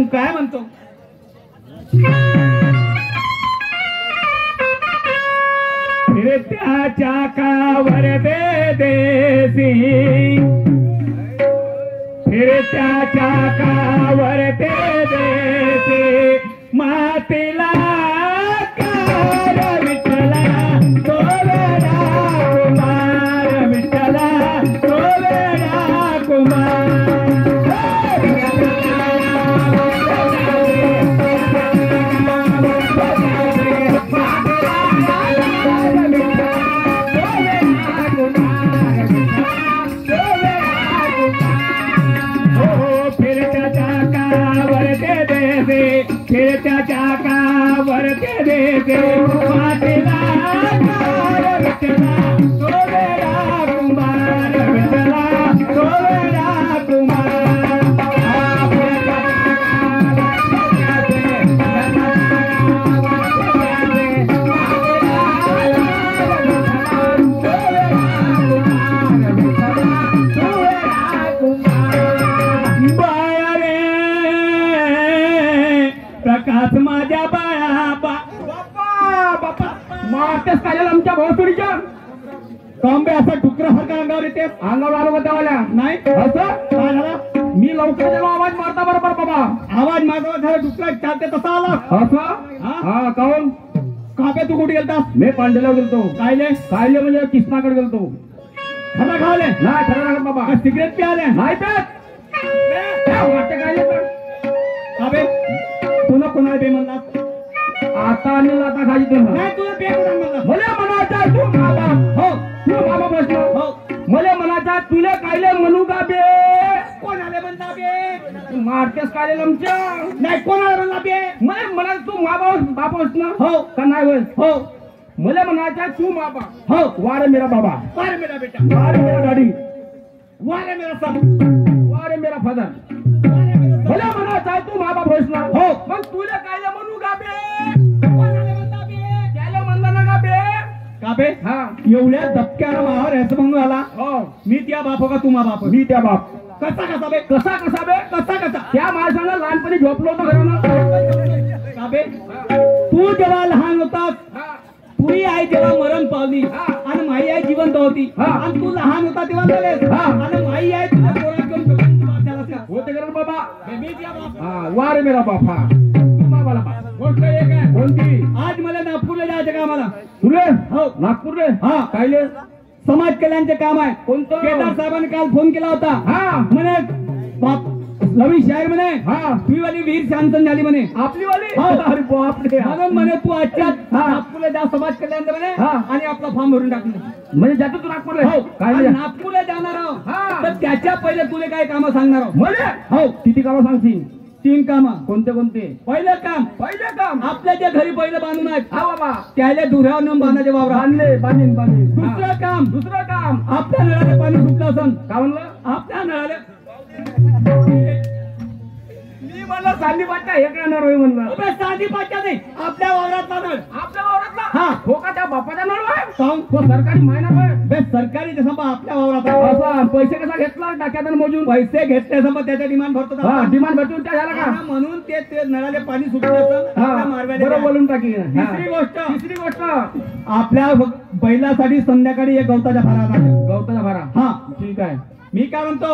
काय म्हणतो? फिरत्याच्या कावर देसी फिरत्याच्या कावर देसी मातीला ते असं हा? काऊन? कापे तू कुठे गेलतास? मी पांडेला गेलतो. कायले? कायले म्हणजे किसनाकडे गेलतो. खरा खावले? नाही खरं नाही बाबा. सिगरेट प्याले? नाही पेत वाटते काय अबे पुन्हा कोणाला बे म्हणलास आता आणि आता खाली तुला. नाही तुला बे कोणाला म्हणला. मला म्हणायचा तू बाबा. हो तू बाबा प्रश्न. हो. मला म्हणायचा तुला कायले म्हणू का बे? कोणाला म्हणता बे तू मारतेस कायले आमच्या नाही कोणाला म्हणला बे मला म्हणा तू बाबा बाबा ना? हो. का नाही होय? हो. मला म्हणायचा तू हो. वारे मेरा बाबा. वारे मेरा बेटा. वारे मेरा गाडी. वारे मेरा सब वारे मेरा फादर मला म्हणायचा तू माबा प्रश्न हो. मग तुला कायला म्हणू का बे? त्याला म्हणला ना का बे? का बे? हा. एवढ्या धपक्यानं मावर याचं म्हणून आला हो. मी त्या बाप का तुम्हा बाप मी त्या बाप. कसा कसा बे? कसा कसा बे? कसा कसा? त्या माणसानं लहानपणी झोपलो होतो घरानं का बे? तू जेव्हा लहान होतास तुझी आई जेव्हा मरण पावली आणि माई आई जिवंत होती. आणि तू लहान होता तेव्हा झालेस. आणि माई आई तुला? होते का रे बाबा. हा, वार मेरा बाप तू बाबाला बाप. गोष्ट एक आहे. कोणती? आज मला नागपूरला जायचं का मला तुले हो. नागपूरले हा. कायले समाज कल्याणचे काम आहे. कोणतं? केदार साहेबांनी काल फोन केला होता. हा. म्हणे बाप नवीन शाहीर म्हणे हा. तुझी वाली वीर शांतन झाली म्हणे. आपली वाली अरे बापरे. म्हणून म्हणे तू आजच्या नागपूरला जा समाज कल्याण म्हणे आणि आपला फॉर्म भरून टाकले म्हणजे जातो तू नागपूरला? हो. काय नागपूरला जाणार आहो तर त्याच्या पहिले तुला काय कामं सांगणार आहो म्हणजे? हो. किती कामं सांगशील? तीन कामं. कोणते कोणते? पहिलं काम. पहिलं काम. आपल्या ज्या घरी पहिलं बांधून हा बाबा. त्याला दुऱ्यावर नेऊन बांधायचे वावर. बांधले बांधीन बांधीन. दुसरं काम. दुसरं काम. आपल्या नळाला पाणी सुटलं असन. का म्हणलं? आपल्या नळाला. मी मला सांदी पाट्टा हे करणार होय म्हणलं? सांदी पाट्टा नाही. आपल्या वावरातला नळ. आपल्या वावरातला हा हो का त्या नळ तो सरकारी महिना होय बे सरकारी जसं बा आपल्या वावरात आहे. असा पैसे कसा घेतला? टाक्यात मोजून. पैसे घेतले समजा त्याचा डिमांड भरतो डिमांड भरतो त्या झाला का? म्हणून ते ते नळाले पाणी सुटलं बरोबर बोलून टाकी. तिसरी गोष्ट. तिसरी गोष्ट. आपल्या बैलासाठी संध्याकाळी एक गवताच्या भारा गवताच्या भारा. हा. ठीक आहे. मी काय म्हणतो?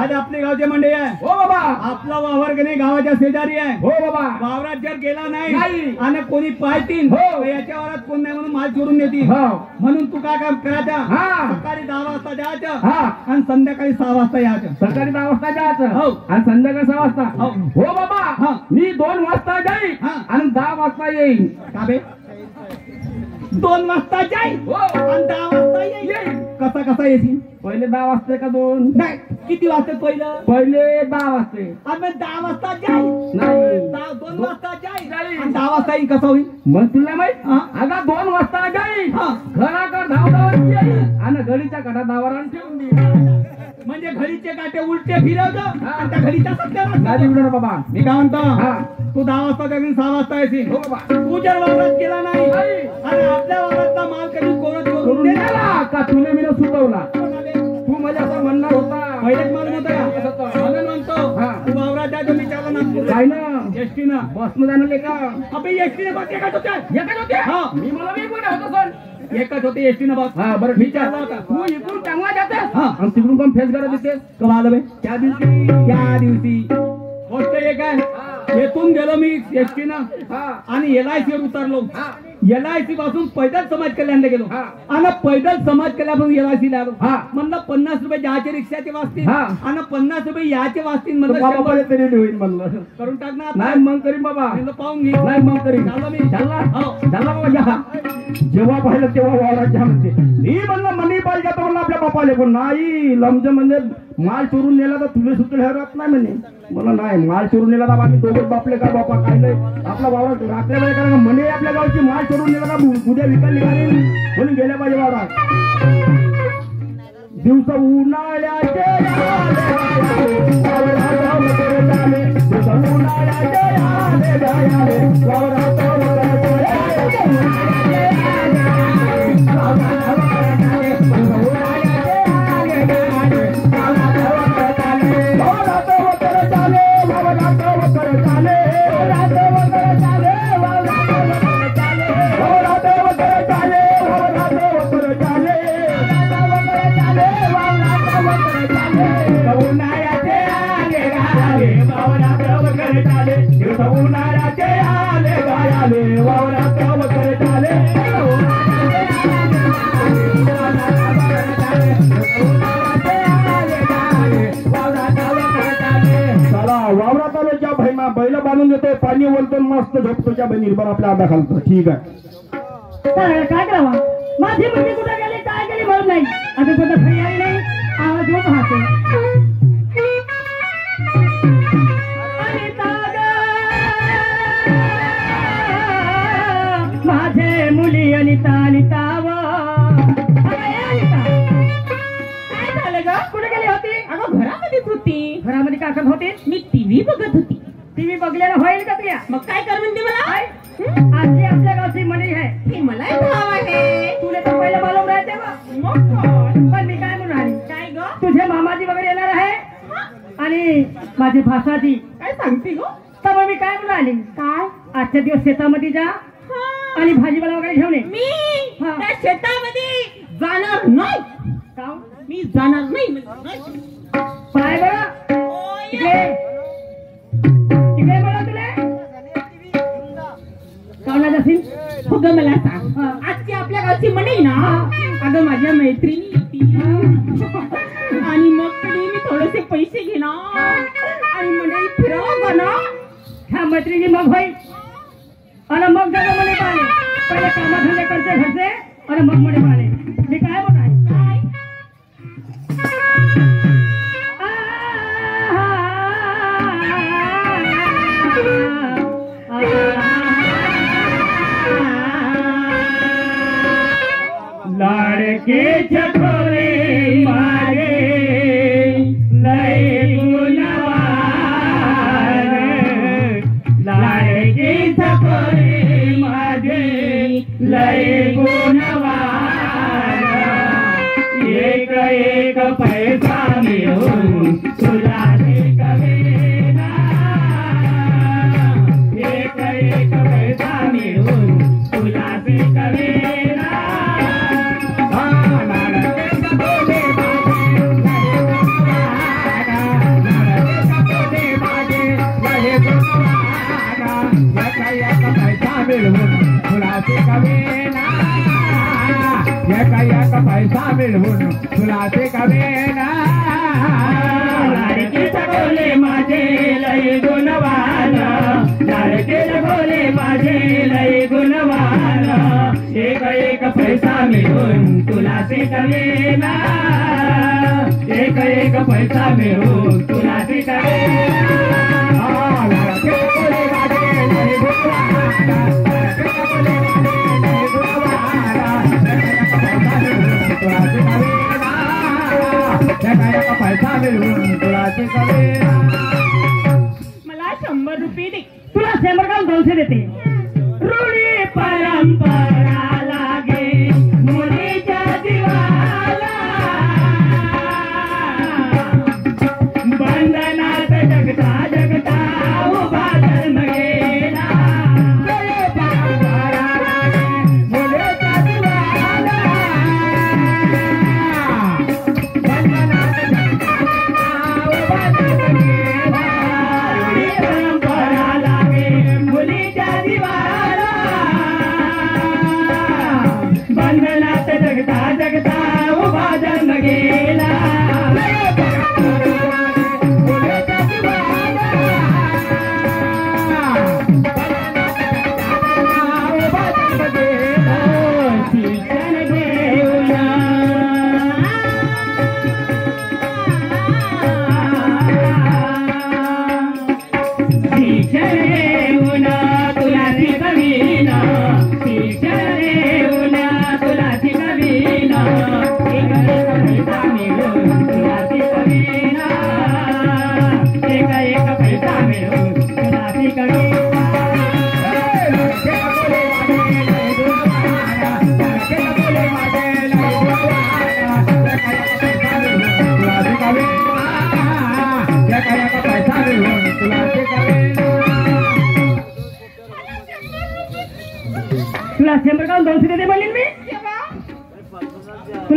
आज आपली गावचे मंडळी आहे. हो बाबा. आपला वावर नाही गावाच्या शेजारी आहे. हो बाबा. वावरात जर गेला नाही आणि कोणी पाहतील हो. याच्या वावरात कोण नाही म्हणून माल चोरून नेतील. म्हणून तू काय काम करायचं? सकाळी दहा वाजता जायचं आणि संध्याकाळी सहा वाजता यायचं. सकाळी दहा वाजता जायचं. हो. आणि संध्याकाळी सहा वाजता. हो. बाबा. मी दोन वाजता जाईल आणि दहा वाजता येईल का दोन वाजता जाईल आणि दहा वाजता येईल कसा कसा येशील? पहिले दहा वाजता का दोन? नाही. किती वाजते पहिलं? पहिले दहा वाजते. आणि दहा वाजता जाईल नाही. दोन वाजता जाईल आणि दहा वाजता येईल कसं होईल? मग तुला माहीत? अगा दोन वाजता जाईल घराकडे धाव धावत येईल आणि घडीच्या काटा धावावर आणून ठेवून देईल म्हणजे घडीचे काटे उलटे फिरवतो. आणि त्या घडीच्या सत्यावर बाबा. मी काय म्हणतो तू दहा वाजता जाईल सहा वाजता येशील तू जर वावरात गेला नाही. आणि आपल्या वावरातला माल कधी कोणत करून का तुने मी सुचवला? तू माझ्या असं म्हणणार होता. पहिलेच मला म्हणतो का म्हणून म्हणतो तू वावरात त्याला काय ना? एसटी ना बसनं जाणार का? एसटी ने बस एकाच होत्या. एकच होते हा. मी मला होतो सर. एकाच होते एसटी न बस हा बरं ठीक आहे. तू इकडून चांगला जातेस. हा. आणि तिकडून पण फेस करत बे त्या दिवशी त्या दिवशी गोष्ट एक आहे. येथून गेलो मी एसटी न आणि एल आय सी वर उतरलो. एल आय सी पासून पैदल समाज कल्याणला गेलो. आणि पैदल समाज कल्याण एल आय सी आलो. म्हणलं पन्नास रुपये जायचे रिक्षाचे वाचतील. आणि पन्नास रुपये याचे वाचतील म्हणलं तरी होईल म्हणलं. करून टाक ना आता. नाही मग करीन बाबा. पाहून घे नाही मग चाललो मी. चालला हो. बाबा या जेव्हा पाहिलं तेव्हा वावराच्या म्हणते. मी म्हणलं मनी पाहिजे जातो म्हणलं आपल्या बापाले पण. नाही लमज म्हणजे माल चोरून नेला तर तुले सुद्धा हरवत नाही म्हणे मला नाही माल चोरून नेला तर आम्ही दोघं बापले का बापा काय नाही आपला वावरात राखल्या पाहिजे कारण म्हणे आपल्या गावची माल चोरून नेला तर उद्या विकायला निघाले म्हणून गेल्या पाहिजे वावरात दिवस उन्हाळ्याचे उन्हाळ्याचे बांधून देतो. पाणी वलतो मस्त झोपतो त्या बहिणी बरं आपल्या आधा घालतो ठीक आहे. काय करावा? माझी मुलगी कुठे गेली? काय गेली म्हणत नाही. आता कुठं घरी आली नाही. आवाज येऊन राहते. अनिता ग, माझे मुली अनिता कुठे गेली होती? अगं घरामध्येच होती. घरामध्ये काय करत होती? मी टीव्ही बघत होती. होईल का तुया मग काय कर म्हणते मला? आजची आपल्या गावची मनी आहे. हे मलाही भाव आहे. तुला तर पहिलं मालूम राहते मग? पण मी काय म्हणून राहिली? काय ग? तुझे मामाजी वगैरे येणार आहे? आणि माझी भाषाजी काय सांगते ग? तर मग मी काय म्हणून राहिली? काय? आजच्या दिवस शेतामध्ये जा. हा. आणि भाजीपाला वगैरे घेऊन ये. मी? हा. त्या शेतामध्ये जाणार नाही. का? मी जाणार नाही. नाही. पाय बरं. ओय. इकडे इकडे बरं जाशील हो ग मला सांग. आजची आपल्या गावची म्हणे ना अगं माझ्या मैत्रिणी आणि मग तरी मी थोडेसे पैसे घेणार. आणि म्हणे फिरव ना ह्या मैत्रिणी मग होई आणि मग जगा म्हणे पाहिले पहिले कामाधंदे करते घरचे आणि मग म्हणे पाहिले लाडके एका एक पैसा मिळवून. तुला ते कवेना लाडके चकोले माझे लय गुणवान. लाडके चकोले माझे लय गुणवान. एक एक पैसा मिळून तुला ते कवेना एक एक पैसा मिळून तुला ते कवेना मला शंभर रुपये दे. तुला शंभर काम दोनशे देते?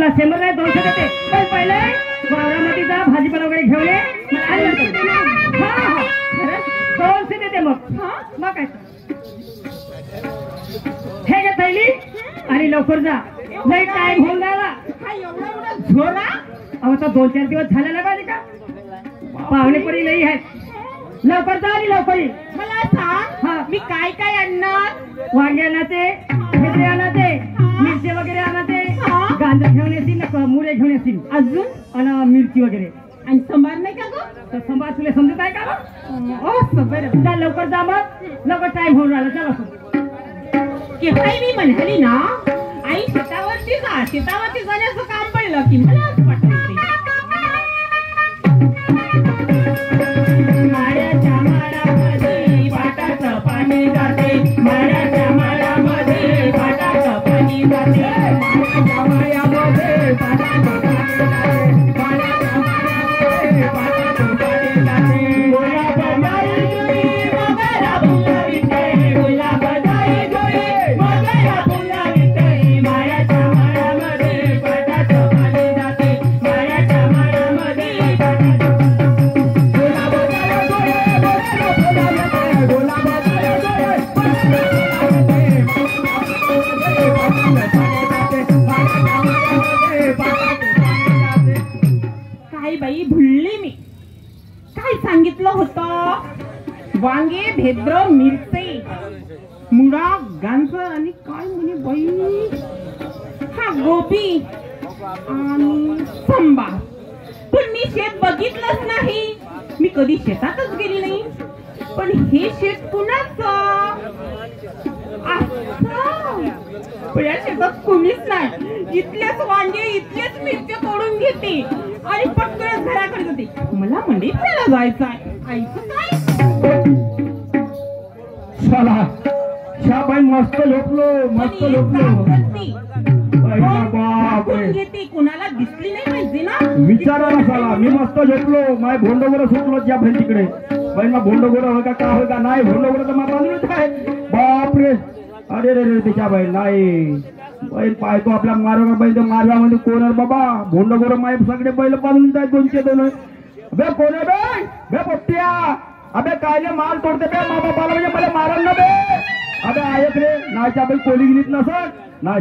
तुला शंभर नाही दोनशे देते. पण पहिले वावरामध्ये जा भाजीपाला वगैरे घेऊन ये. आणि नंतर दे. हा, हा. खरंच? दोनशे देते मग. मग काय? हे घे थैली आणि लवकर जा. नाही टाइम होऊन हा झोरा? अहो आता दोन चार दिवस झालेला पाहिजे का? पाहुणे परी लई आहेत. लवकर जा आणि लवकर ये. मला हा. सांग मी काय काय आणणार? वांगे आणायचे खेकडे आणायचे मिरची वगैरे हा. गांजर घेऊन येतील मुरे घेऊन येतील अजून? आणि मिरची वगैरे. आणि संभार नाही का ग? तर संभार तुला समजत आहे का ओ सबर जा लवकर जा मग. लवकर टाइम होऊन राहिला चला असं. केव्हाही मी म्हणाली ना आई शेतावरती जा शेतावरती जाण्याचं काम पडलं की मलाच पाहिजे ना साला मी मस्त झोपलो माय भोंडोगर सुटलो ज्या भाई तिकडे बहीण मग भोंडोगर होय का का होय का? नाही भोंडोगर तर मला बांधूनच काय बापरे. अरे रे रे तिच्या बाई नाही. बैल पाहतो आपल्या मारवा बैल मारव्यामध्ये कोण आहे बाबा? भोंडोगर माय सगळे बैल बांधून जाय दोनशे दोन. बे कोण बे? बे पट्ट्या अबे कायले माल तोडते बे मा बाबाला म्हणजे मला मारल ना बे? अबे ऐक रे. नाच्या बाई कोली गिलीत नसत. ना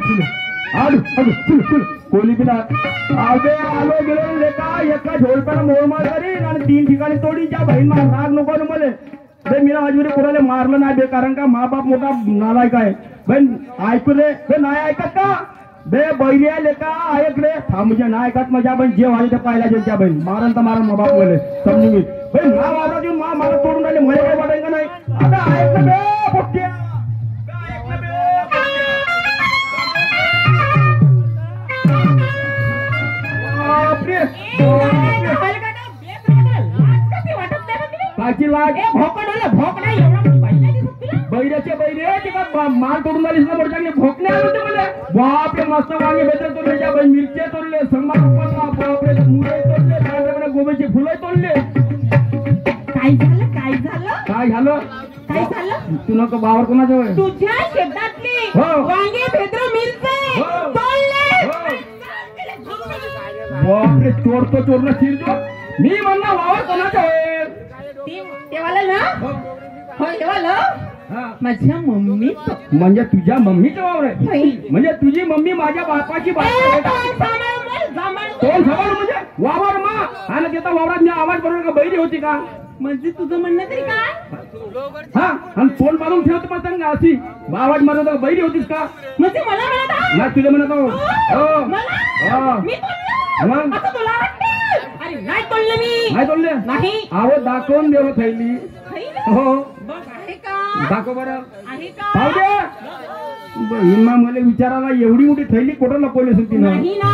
आलो आलो चल चल. कोली बिना. अबे आलो गेलो लेका एका झोलप्यानं मोळ मार करीन आणि तीन ठिकाणी तोडी ज्या बहीण मार राग नको ना मले. बे मीना मजबुरी पुराले मारलं नाही बे कारण का मा बाप मोठा नालायक आहे. बहीण ऐकू रे बे नाही ऐकत का? बे बैरिया लेका ऐक रे. हा म्हणजे नाही ऐकत माझ्या बहीण जे व्हायला ते पाहिला त्यांच्या बहीण. मारण तर मारण मा बाप मले. समजून मी बहीण मा वावरात येऊन मा मला तोडून राहिले. मला काय वाटेल का नाही. आता ऐक बे पोट्ट्या बे, काची बैरे ते बा- माल तोडून आलीस ना मोठ्या भोकणे आले होते मला. बापरे मस्त वांगे भेटले तोडले बाई मिरच्या तोडले संगमा बापरे मुळे तोडले पांढऱ्या गोबीचे फुलं तोडले. काय झालं? काय झालं? काय झालं? काय झालं? तू नको बावर होय तुझ्या शेतातले हो. वांगे भेद्र मिरचे हो. बापरे चोरतो चोरलं शिरतो मी म्हणलं वावर कोणाचं होय ते- तेवाला ना? हो तेवाला हा. माझ्या मम्मीचं. म्हणजे तुझ्या मम्मीचं वावर आहे. म्हणजे तुझी मम्मी माझ्या बापाची बायको आहे. का? तोंड म्हणजे वावर मा. आणि त्याचा वावरात मी आवाज बरोबर का बैरी होती का? म्हणजे तुझं म्हणणं तरी काय? हा आणि तोंड बांधून ठेवत पण अशी. आवाज मारत होता, बैरी होतीस का? म्हणजे मला म्हणत म्हणत हो. तू? हो मला? हा. मी मग? असं तुला वाटतं अरे नाही तोडलं मी. नाही तोडले? नाही. आवाज दाखवून देव थैली? हो. बघ आहे का? दाखव बरं. आहे पाहू का दे बहीण मला विचारायला एवढी मोठी थैली कुठं लपवली होती ना नाही ना.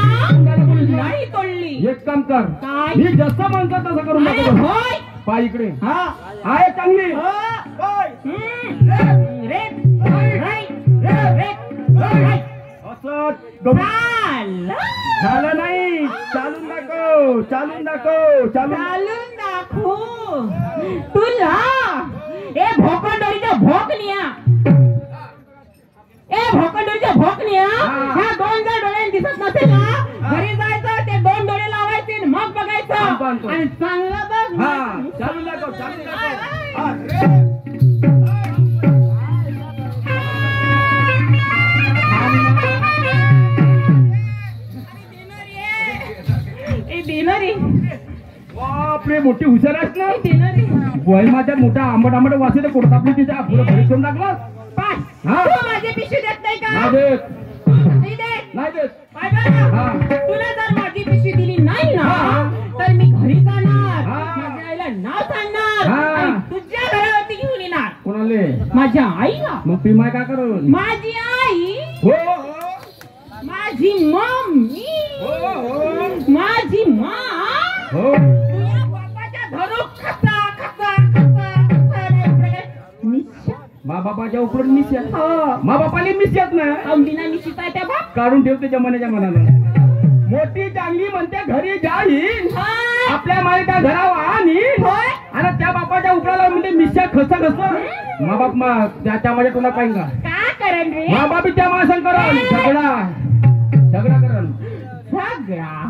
नाही तोडली. एक काम कर. काय? मी जसं म्हणतो तसं करून अरे. होय. पाय इकडे. हा. आहे चांगली. हो. हम्म. असं डोकं- झालं नाही. दाखव चालून दाखव चालून चालून दाखवू. तुला ए भोकंडोरीच्या भोकनिया. ए भोकंडोरी कोकण्या हा. ह्या दोन जर डोळ्याने दिसत नसेल ना घरी जायचं ते दोन डोळे लावायचे आणि मग बघायचं. आणि चांगलं बघ हा. चालू दाखव चालू दाखव. हा. देणारी बापरे मोठी हुशार आहेस ना? देणारी वय माझ्या मोठा आंबट आंबट वासे तर कोणता आपली पुढे घरी टाकला? हा. तू माझी पिशवी देत नाही का? नाही देत. नाही देत. नाही देत. पाय बरं. हा. तुला जर माझी पिशवी दिली नाही ना हा. तर मी घरी जाणार. हा. माझ्या आईला नाव सांगणार. हा. आणि तुझ्या घरावरती घेऊन येणार. कोणाले? माझ्या आईला. मग ती माय काय करून? माझी आई. हो हो. माझी मम्मी हो हो माझी मा हो तुझ्या बापाच्या घरून खसा खसा खसा खसा रे प्रकार. निश्चय. मा बापाच्या उपरून मिस हो. मा बापाने मिस येत ना? त्या बाप. काढून ठेवते जमान्याच्या मनानं मोठी चांगली म्हणते घरी जाईल. आपल्या मालिका घरावर आणि. आणि त्या बापाच्या उपराला म्हणते मिश्या खस खस. मा बाप मा त्याच्या माझ्या तुला पाहिजे का? करण मा बाप त्या माणसां करण. झगडा. झगडा करण. हा तुला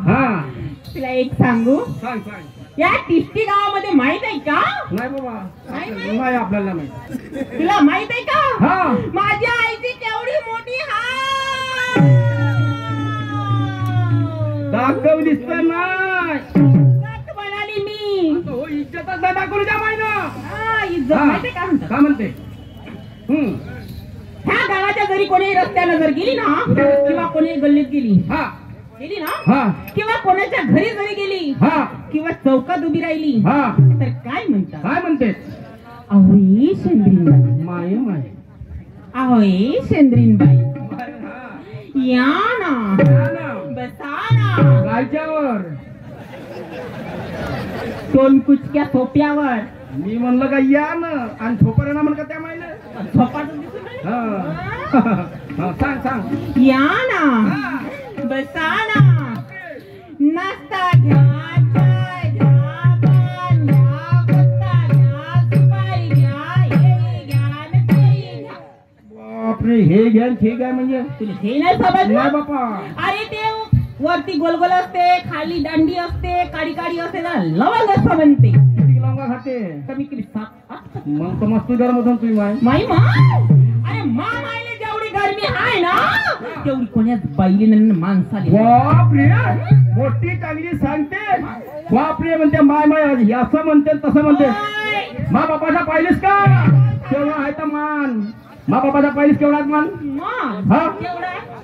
एक सांगू? सांग सांग. या तिष्टी गावामध्ये माहीत आहे का? नाही बाबा. नाही माहीत? नाही आपल्याला माहीत. तुला माहीत आहे का? माझ्या आईची केवढी मोठी तर नाही म्हणाली मी. हो इज्जतच नाही दाखवली त्या माहिती हा, इज्जत माहिती आहे का म्हणतात काय म्हणते? हम्म. ह्या गावाच्या जरी कोणी रस्त्यानं जर गेली ना किंवा कोणी गल्लीत गेली हा. गेली ना हा. किंवा कोणाच्या घरी जरी गेली हा. किंवा चौकात उभी राहिली हा. तर काय म्हणतात? काय म्हणते? अहोई शेंद्रीनबाई माय माय. अहोई शेंद्रीनबाई. या ना. बसा ना. गायच्यावर दोन कुचक्या सोप्यावर मी म्हणलं का या ना. आणि झोपर ना म्हण का त्या माहिती हा, सांग सांग. या ना. बसा ना नाश्ता घ्या चाय घ्या पान घ्या पत्ता घ्या सुपारी घ्या हे घ्या न ते घ्या. बापरे हे घ्या घ्या म्हणजे? तुला हे नाही समजलं? नाही बापा. अरे ते वरती गोलगोल असते खाली दांडी असते काडी काडी असते ना लवंग असतं म्हणते. किती लवंगा खाते? कमी कमी सात आठ. मग तर मस्त गरम होतं तुम्ही माय. माई मा अरे मा मायले गरमी आहे ना? तेवढी कोण्याच माणसाले बापरे! मोठी चांगली सांगते. बापरे म्हणते माय माय असं म्हणते तसं म्हणते. मा बापाचा पाहिलीस का? केवढा आहे तर मान. मा बापाचा पाहिलीस केवढा मान? मा? हा?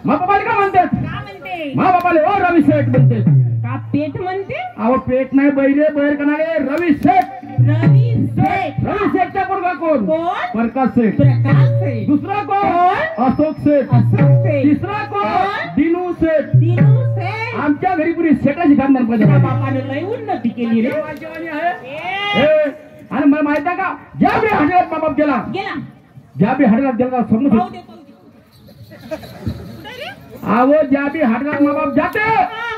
मा बापाला का म्हणतात? का म्हणते? मा बापाले ओ रवी शेठ म्हणते. का पेट म्हणते? अहो पेट नाही बैरे बैर कनाले रवी शेठ. रवी सेठ रवी शेठचा पोरगा कोण? कोण? प्रकाश शेठ प्रकाश सेठ दुसरा कोण? अशोक शेठ अशोक सेठ तिसरा कोण? दिनू शेठ दिनू सेठ आमच्या घरी पुरी शेठाची खानदार तुझ्या पाहिजे बापाने लय उन्नती केली रे. आणि मला माहीत आहे का? ज्या बी हडलात बाबा गेला. गेला. ज्या बी हडलात गेला समज पाहू दे पाहू दे. आवो ज्या बी हडलात मा बाप जाते.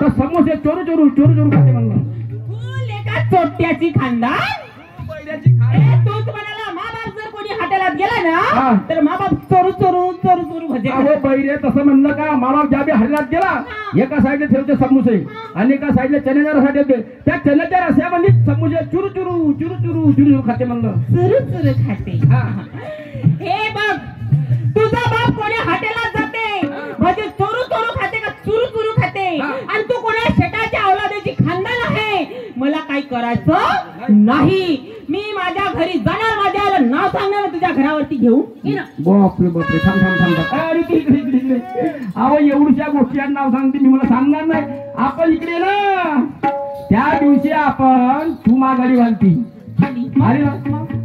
तर समोसे चोरू चोरू चोरू चोरू खाते एका चोट्याची खानदार ए, तूच म्हणाला मा बाप जर कोणी हॉटेलात गेला हा. ना तर मा बाप चोरू चोरू चोरू चोरू भजे अहो बैरे तसं म्हणलं का? मा बाप ज्या बी गेला एका साईडला ठेवते समोसे आणि एका साईडला चण्याच्या रसा ठेवते. त्या चण्याच्या रस्यामध्ये समोसे चुरू चुरू चुरू चुरू चुरू चुरू खाते म्हणलं. चुरू चुरू खाते. हा. हे बघ तुझा बाप कोणी हॉटेलात जाते भजे चोरू चोरू खाते का चुरू चुरू खाते? हा. आणि तू कोणा शेटाच्या अवलादाची खानदान आहे? मला काही करायचं नाही. मी माझ्या घरी जाणार माझ्या आईला नाव सांगणार तुझ्या घरावरती घेऊन येणार. बापरे बापरे. थांब थांब थांब. थांब. अरे इकडे इकडे इकडे इकडे. अहो एवढ्या गोष्टी नाव सांगते मी मला सांगणार नाही. आपण इकडे ना. त्या दिवशी आपण तू घालती. खाली. अरे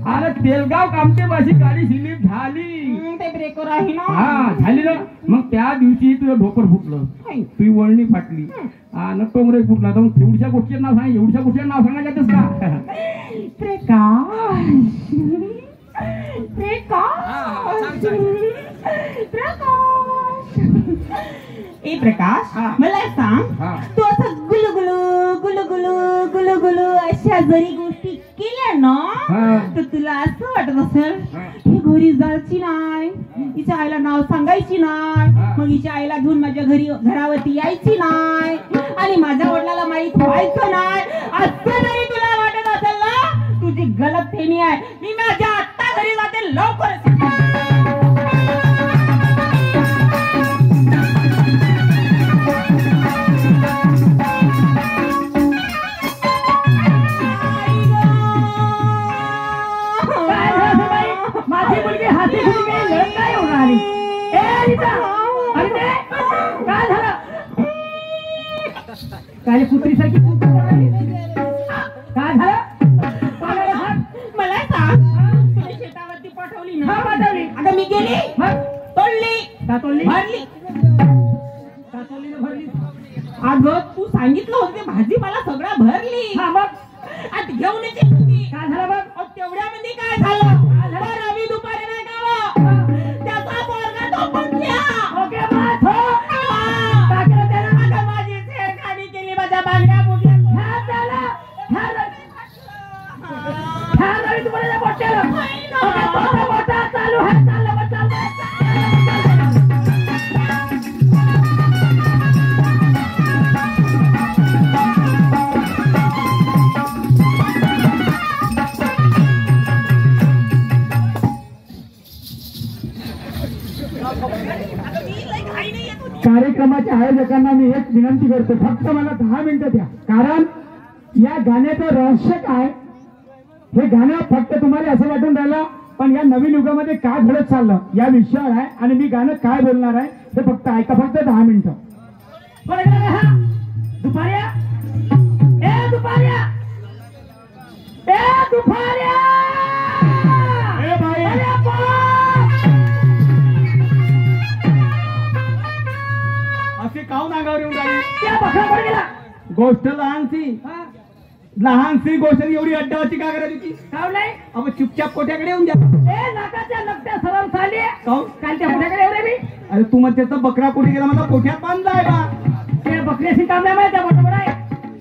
अरे तेलगाव कामते पाशी गाडी स्लिप झाली. हम्म, ते ब्रेकर आहे ना. हा झाली ना. मग त्या दिवशी तुझं ढोकर फुटलं. तुझी वळणी फाटली. आणि टोंगरे फुटला. तर मग एवढ्या गोष्टी नाव सांग एवढ्या गोष्टी नाव सांगायच्यातच का? प्रकाश. प्रकाश प्रकाश. ए प्रकाश. मला सांग. तू असं गुलगुलू गुलगुलू गुलगुलू अशा जरी गोष्टी केल्या ना. तर तुला असं वाटत असेल ही घरी जायची नाही हिच्या आईला नाव सांगायची नाही मग हिच्या आईला घेऊन माझ्या घरी घरावरती यायची नाही आणि माझ्या वडिलाला माहीत व्हायचं नाही असं नाही तुला वाटत असेल ना तुझी गलत फेमी आहे मी माझ्या आत्ता घरी जाते लवकर कार्यक्रमाच्या आयोजकांना मी एक विनंती करतो. फक्त मला दहा मिनिटं द्या. कारण या गाण्याचं रहस्य काय? हे गाणं फक्त तुम्हाला असं वाटून राहिलं पण या नवीन युगामध्ये काय घडत चाललं या विषयावर आहे आणि मी गाणं काय बोलणार आहे हे फक्त ऐका फक्त दहा मिनिटं. कोणी दुपाऱ्या ए दुपाऱ्या ए दुपाऱ्या गेला. गोष्ट लहानशी? लहानशी गोष्ट एवढी अड्डावाची का करायची होती? काव नाही अहो चुपचाप कोठ्याकडे येऊन ए नाकाच्या नकट्या सरळ मी? अरे तू मग त्याचा बकरा कुठे गेला? मला पोठ्यात बांधलाय बा? ते बकऱ्याशी काम नाही माहिती मोठं आहे.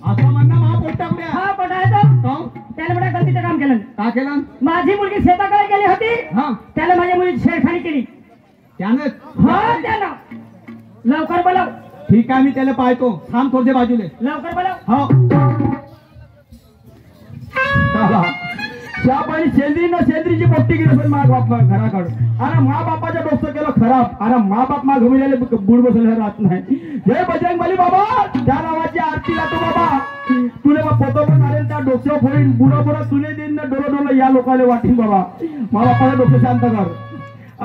असं म्हणणं महा पोट्या कुठे? हा मोठा आहे तो. काहून? त्याला मोठ्या गलतीचं काम केलं. का केलं? माझी मुलगी शेताकडे गेली होती. हा. त्याला माझ्या मुलीची छेडखानी केली. त्यानं हा त्यानं. लवकर बोलव. ठीक आहे मी त्याला पाहतो. थांब थोडसे बाजूले. लवकर बोलव हो. त्या बाई शेंद्री न शेंद्रीची पोट्टी गेली असेल मा बाप घराकडं. अरे मा बापाच्या डोकं केलं खराब. अरे मा बाप मा घुमिलेले बुड बसले राहत नाही. जय बजरंग बली बाबा त्या नावाची आरती लातो बाबा. तुले बा पोतो पण मारेल त्या डोक्यावर फोडीन. बुडा बुडा तुले देईन ना डोलं डोलं या लोकांना वाटीन बाबा. मा बापाला डोकं शांत कर.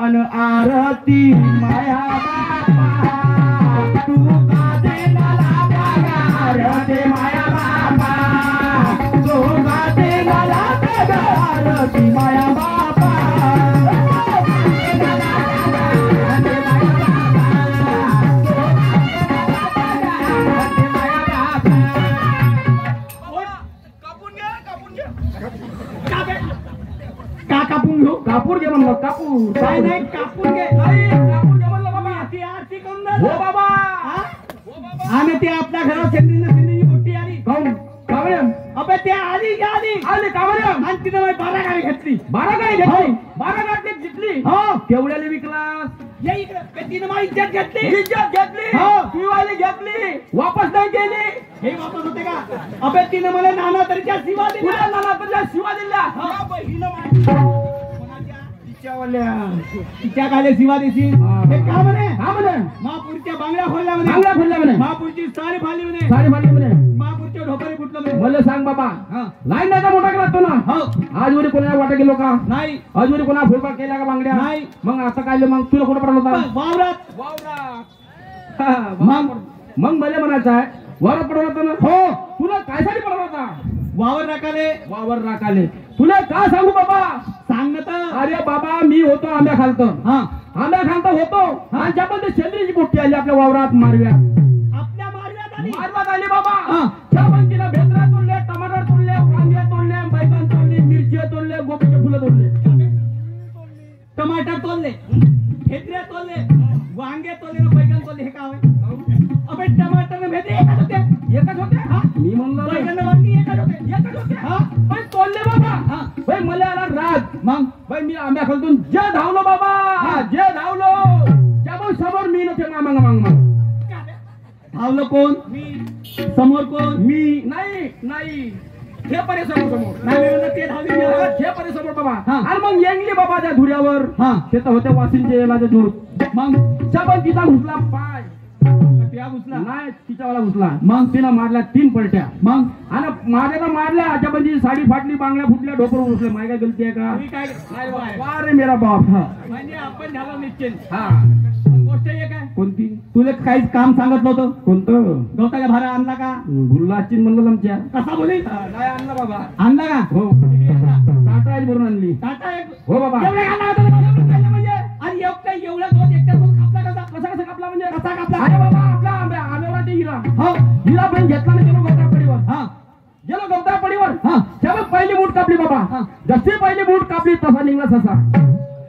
अन आरती माया बापा कापूर घे म्हणलं कापूर नाही कापूर घे नाही, कापून घे म्हणलं बाबा. ती आरती करून बाबा. आणि ते आपल्या घरात सेंद्री सेंद्रीची मोठी आली. काऊन अबे ते आली की आली. आले कावड्याम आणि तिने माझी बारा गाडी घेतली. बारा गाडी घेतली बारा गाडी हो. केवढ्याला विकलास? ये इकडे. तिने माझी इज्जत घेतली. इज्जत घेतली. हो. घेतली. वापस नाही केली हे वापस होते का? अबे तिने मला नाना तरीच्या शिवा दिल्या. नाना तुझ्या शिवा दिल्या? माझी-? तिच्यावाल्या. तिच्या काले शिवा देशील हा. का म्हणे? हा म्हणे. महापूरच्या बांगड्या खोलल्या म्हणे. चांगला खुल्ला म्हणे. महापूरची सारी फाली म्हणे. साडी मारली म्हणे. महापूरच्या ढोपरे फुटलं म्हणे. मला सांग बाबा. लाईन नाही मोठा केला तो ना हो. आज वरी कोणाला वाटा गेलो का? नाही. आज वरी कोणा फुलपा केला का बांगड्या? नाही. मग आता काय मग तुला कुठं पडला होता? वावरात. हा, मग मग मला म्हणायचं आहे वावर पडवला होता ना? हो. तुला कायसाठी पडवला होता? वावर राखाले वावर राखाले तुला का सांगू बाबा? सांग ना तर. अरे बाबा मी होतो आंब्या खालतो. हा. आंब्या खालतो होतो. आणि ज्यापण ते शेंद्रीची मोठी आली आपल्या वावरात मारव्या. आपल्या मारव्यात आली. बाबा. हा. त्या पंक्तीला भेंद्रा तोडले टमाटर तोडले वांगे तोडले बैगन तोडले मिरची तोडले गोबीचे फुलं तोडले. टमाटर तोडले भेद्रे तोडले वांगे तोडले बैगन तोडले हे काय अबे टमाटर ने भेद्रे एकच होते. एकच होते? हा मी म्हणलं बैगन वांगी एकच होते. एकच होते? पण हा. मी खालतून जे धावलो बाबा. जे धावलो. त्यामुळे समोर मी नव्हते. मांग मांग मांग धावलं कोण? समोर कोण? मी. नाही नाही. हे परे समोर समोर. नाही मी ते धावले मी. आलो. हे परे समोर बाबा. हा. आणि मग येंगली बाबा त्या धुऱ्यावर. हा. ते तर होते वासिंचे येलाचे धूर मग पण तिचा घुसला पाय. त्या घुसला. नाही तिच्यावाला घुसला. मग तिनं मारल्या तीन पलट्या. मग आणि मारल्या साडी फाटली बांगड्या फुटल्या डोकर घुसले माय काय गलती आहे का? तुम्ही काय नाही बाबा. वा रे मेरा बाप हा. म्हणजे आपण झालो निश्चित. हा. गोष्ट एक आहे. कोणती? तुला काहीच काम सांगत नव्हतं? कोणतं? गवताच्या भारा आणला का? गुल्लाची म्हणलं आमच्या. कसा बोली? नाही आणलं बाबा. आणला का? हो? टाटा आहे भरून आणली. टाटा हो बाबा. एवढं आणला होता? म्हणजे? आणि एवढं काय एवढं दोन एकट्या कसा कापला म्हणजे? कसा कापला? अरे बाबा आपला आंब्या आंब्यावर ते हिरा. हो. हिरा पण घेतला ना गेलो गवता पडीवर हा. गेलो गवता पडीवर हा तेव्हा पहिली मूठ कापली बाबा. हा. जशी पहिली मूठ कापली तसा निघला ससा.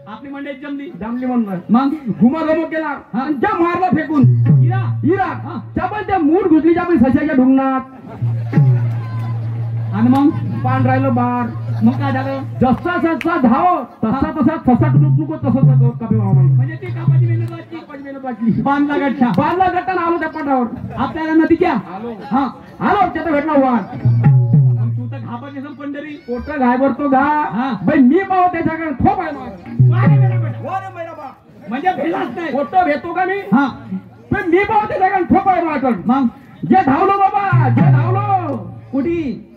आपली मंडळी जमली. जमली म्हणलं मग? घुमा घुमा केला. हा. आणि ज्या मारला फेकून हिरा. हिरा. हा. त्यामुळे त्या मूठ घुसली त्या पण सशाच्या ढुंगणात. आणि मग? पान राहिलं बार. मग काय झालं जसा जसा धाव तसा तसा तसा नको तसं तसं गवत कापी बाबा म्हणजे ती कापाची मेहनत वाटली पाच मिनिट वाटली बांधला गठ्ठा. बांधला गट्टा आलो त्या पटावर आपल्याला नदीच्या आलो. हा. आलो त्याचा भेटला असेल पंढरी. पोट घायवर तो घा हा. बाई मी पाव त्याच्याकडे थोप आहे. म्हणजे भेलाच नाही. पोट भेटतो का मी? हा. पण मी पाव त्याच्याकडे थोप आहे मग? जे धावलो बाबा जे धावलो. कुठी?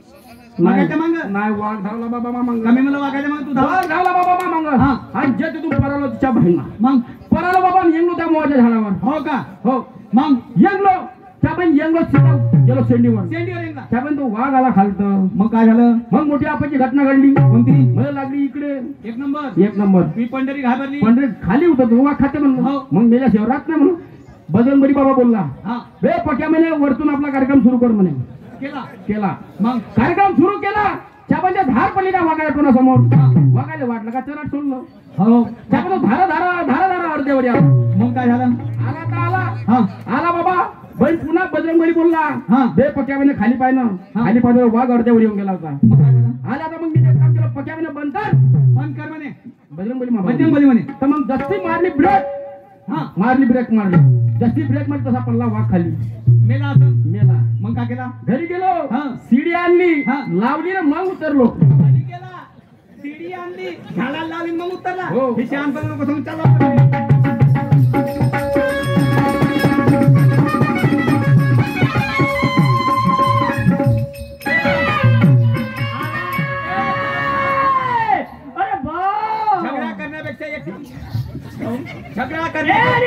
वाघाच्या मांग? नाही वाघ धावला बाबा मांग. कमी मला वाघाच्या मांग तू धाव. वाघ धावला बाबा मांग. हा. आणि जे तिथून परालो तिच्या बहिणा मग? परालो बाबा आणि येंगलो त्या मोहाच्या झाडावर. हो का? हो. मग? येंगलो. त्या पण येंगलो गेलो शेंडीवर. त्या पण तो वाघ आला खालत. मग काय झालं? मग मोठी आपची घटना घडली. कोणती? मला लागली इकडे. एक नंबर. एक नंबर. मी पंढरी घाबरली. पंढरीत खाली होतं. तो वाघ खाते म्हणलं. हो. मग मेल्या शहरात नाही म्हणून बजरंगबडी बाबा बोलला. हा. बे पक्या म्हणे वरतून आपला कार्यक्रम सुरू कर म्हणे. केला केला. मग कार्यक्रम सुरू केला. त्यामध्ये धार पडली ना वाघाला कोणासमोर. वाघायला वाटलं का चराट सोडलं? हो. त्यामध्ये धारा धारा धारा धारा अर्ध्यावर या मग काय झालं? आला तर आला. हा. आला बाबा. बैल पुन्हा बजरंगबडी बोलला. हा. बे पक्यामध्ये खाली पाहिलं. खाली पाहिलं वाघ अर्ध्यावर येऊन गेला होता. आला तर मग मी काम केलं पक्यामध्ये बंद कर. बंद कर म्हणे. बजरंगबली मामा बजरंगबली म्हणे. तर मग जस्ती मारली ब्रेक हा. मारली ब्रेक मारली. जस्ती ब्रेक मारली तसा पडला वाघ खाली. मेला असं मेला. मग काय केला? घरी गेलो. हा. सीडी आणली. हा. लावली ना मग उतरलो. खाली गेला. सीडी आणली. झाडाला लावली मग उतरला. हो. हे शहाणपणा नको सांगू चला झगडा करण्या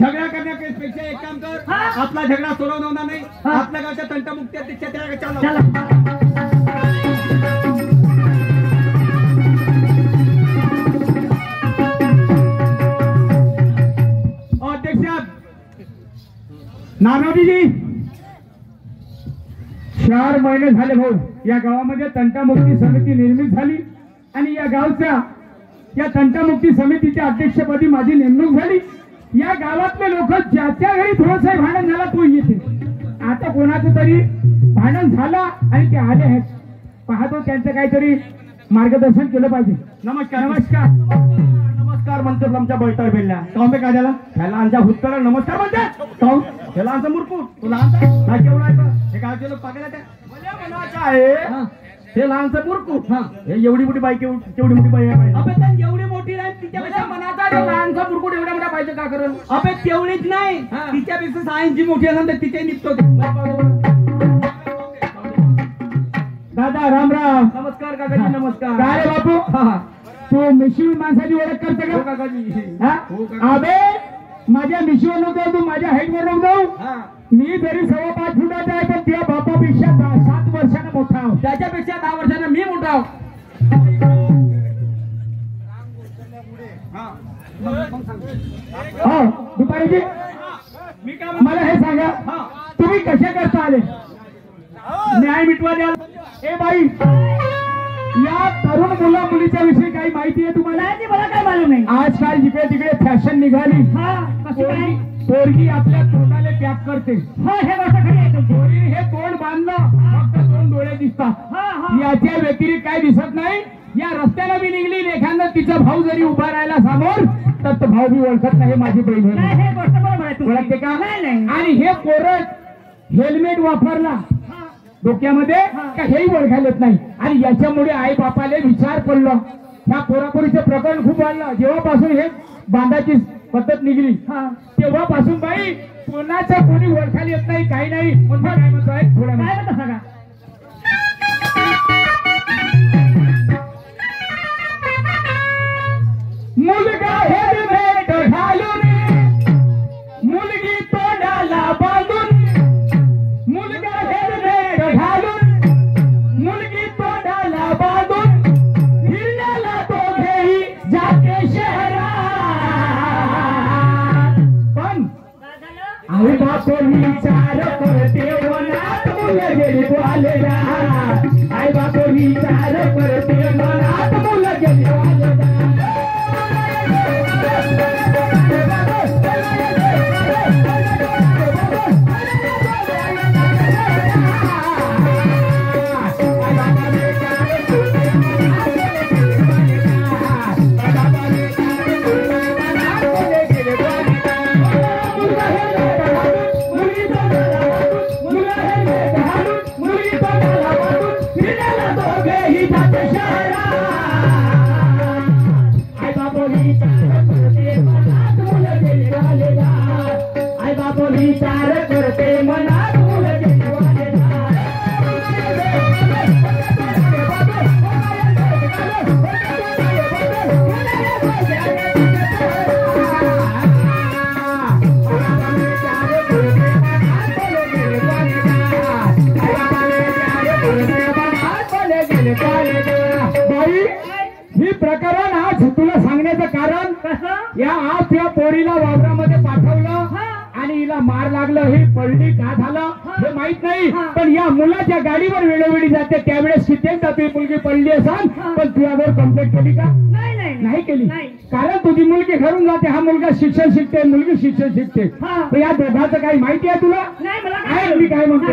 झगडा करण्यापेक्षा एक काम कर. आपला झगडा सोडवून होणार नाही. आपल्या गावच्या तंटमुक्ती अध्यक्ष त्याला चालव. चला. अध्यक्ष नानाजीजी. चार महिने झाले भाऊ. या गावामध्ये तंटामुक्ती समिती निर्मित झाली. आणि या गावच्या या तंटामुक्ती समितीच्या अध्यक्षपदी माझी नेमणूक झाली. या गावातले लोक ज्याच्या घरी थोडंसं भांडण झाला तो येते. आता कोणाचं तरी भांडण झालं आणि ते आले आहेत. पाहतो त्यांचं काहीतरी मार्गदर्शन केलं पाहिजे. नमस्कार. नमस्कार. नमस्कार म्हणतो आमच्या बैठक भेटल्या. कॉम्बे काय झाला त्याला आमच्या भूतकाळा नमस्कार म्हणतात काहून? त्याला आमचा मुरकूट. तू लहानचा हा केवढा? हे गावचे लोक पागल आहे. हा. हे लहानचं मुरकूट. हा. हे एवढी मोठी बाईक एवढी मोठी बाई आहे एवढी मोठी नाही तिच्यापेक्षा मनाचा लहानचा मुरकूट एवढ्या मोठ्या पाहिजे का करेल? अबे तेवढीच नाही. हा. तिच्यापेक्षा इंची मोठी असेल तर तिचे निघतो. दादा राम राम. नमस्कार काकाजी नमस्कार. काय रे बापू? तू मिशिव माणसाची ओळख करते का? काकाजी. अबे माझ्या मिशिवर नको तू माझ्या हाईट वर नको जाऊ. मी जरी सव्वा पाच फुटाचा आहे पण त्या बापापेक्षा सात वर्षानं मोठा आहो. त्याच्यापेक्षा दहा वर्षानं मी मोठा आहो. हो. काय मला हे सांगा तुम्ही कशा करता आले? न्याय मिटवा द्याल. ए बाई. या तरुण मुला मुलीच्या विषयी काही माहिती आहे तुम्हाला? नाही, मला काय मालूम नाही. आजकाल जिकडे तिकडे फॅशन निघाली. हा कसं काय? पोरगी आपल्या तोंडाले पॅक करते. हो हे गोष्ट खरी आहे तुमची पोरी हे तोंड बांधलं. फक्त दोन डोळे दिसतात. हा हा. याच्या व्यतिरिक्त काय दिसत नाही. या रस्त्यानं मी निघली. एखादा तिचा भाऊ जरी उभा राहिला समोर तर तो भाऊ बी ओळखत नाही माझी बहीण नाही आहे. हे गोष्ट बरोबर आहे तुमची. ओळखते का? नाही नाही. आणि हे पोरट हेल्मेट वापरला. हा. डोक्यामध्ये का हेही ओळखायला येत नाही? आणि याच्यामुळे आई बापाले विचार पडला. ह्या पोरापोरीचं प्रकरण खूप वाढलं. जेव्हापासून हे बांधाची पद्धत निघली हा. तेव्हापासून बाई कोणाचं कोणी ओळखायला येत नाही काही नाही. काय म्हणतोय थोड्या काय वेळात. म्हणता सांगा? मुलगा हेल्मेट लागलं हे पडली का झालं हे. माहीत नाही. पण या मुलाच्या गाडीवर वेळोवेळी जाते. त्यावेळेस कित्येक तुझी मुलगी पडली असाल. पण तुझ्यावर कंप्लेंट केली का? नाही नाही नाही. केली. कारण तुझी मुलगी घरून जाते. हा मुलगा शिक्षण शिकते मुलगी शिक्षण शिकते. हा. या दोघांचं काही माहिती आहे तुला? नाही मला काय मी काय म्हणतो?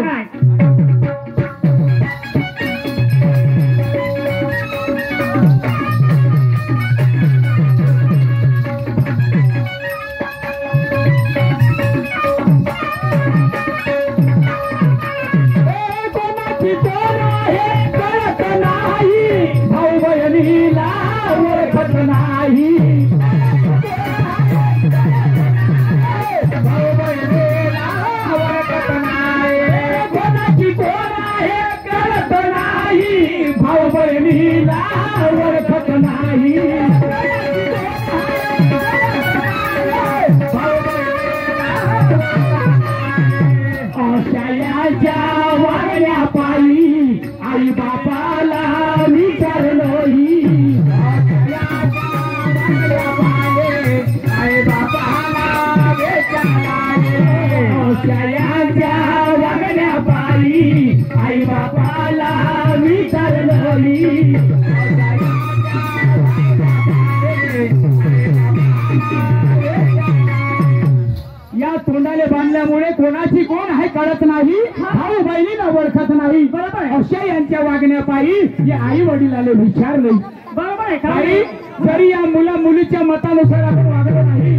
कोणाची कोण आहे कळत नाही? भाऊ बहिणीला ओळखत नाही. बरोबर अशा यांच्या वागण्या पायी या आई वडिलाले विचार नाही बरोबर आहे का आई जरी या मुला मुलीच्या मतानुसार आपण वागलो नाही.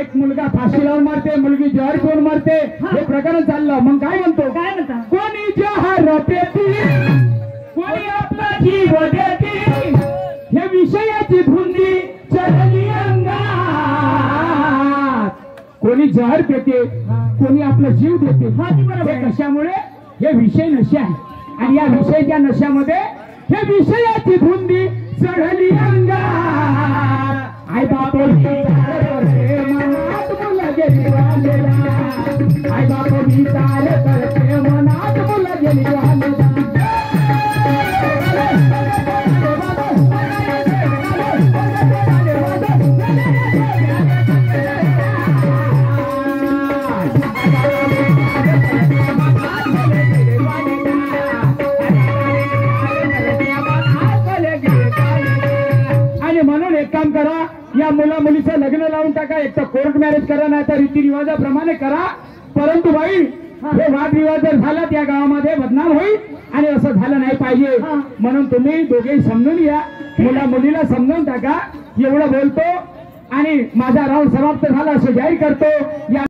एक मुलगा फाशी लावून मारते मुलगी जहर कोण मारते. हे. प्रकरण चाललं. मग काय म्हणतो? काय म्हणता? कोणी जहर पेती? कोणी आपला जीव देती? हे विषयाची धुंदी चढली अंगात. कोणी जहर पेते? कोणी आपला जीव देते. हा, हे. कशामुळे? हे विषय नशे आहे. आणि या विषयाच्या नशामध्ये हे विषयाची धुंदी चढली अंगात. आई बाप मनात मुलं गेली वालेला. आई बाप लग्न लावून टाका एक तर कोर्ट मॅरेज करा नाही तर रीतिरिवाजाप्रमाणे करा. परंतु बाई हे. वादविवाद जर झाला त्या गावामध्ये बदनाम होईल आणि असं झालं नाही पाहिजे. म्हणून तुम्ही दोघेही समजून या मुला मुलीला समजून टाका. एवढं बोलतो आणि माझा राऊंड समाप्त झाला असं जाहीर करतो. या